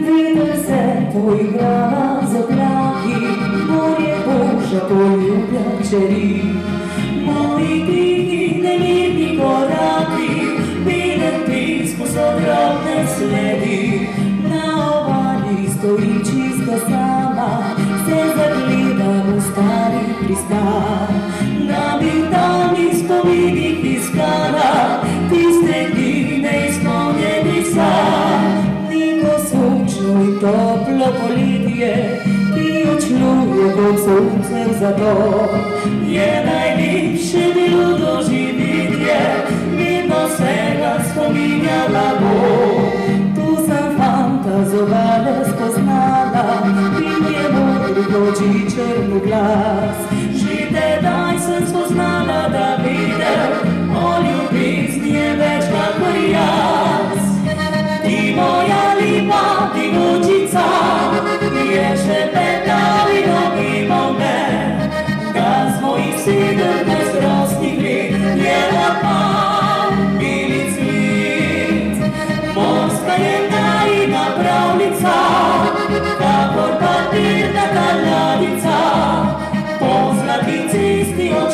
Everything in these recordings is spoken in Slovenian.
Videl se poigrava z oblaki, morje boža poljublja čeri. Moji tihi nemirni koraki, videl pismo so drobne sledi. Na obali stoji čisto sama, se zagledam v stari pristan. Poletje, ki očluje kot sonce v zato. Je najlepše bilo doživetje, vedno se ga spominjala bo. Tu sem fanta z obale spoznala, in je modri oči črni glas.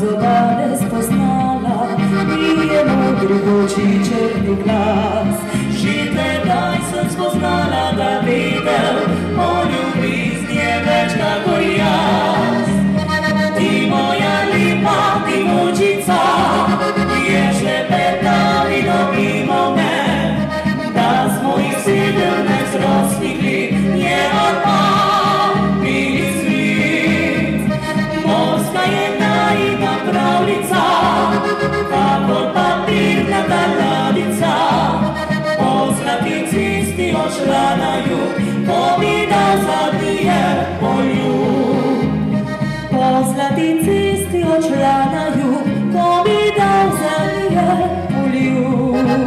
za danes poznala, pijemo drugoči črni glas. Že tedaj sem spoznala, da videl o ljubizni je več kakor jaz. Ti moja lepa dimočica, je šlepetali do mimo me, da smo jih sedem nezrostnih let. šla na jug, pomina zadnje moju. Po zlati cesti odšla na jug, pomina zadnje polju.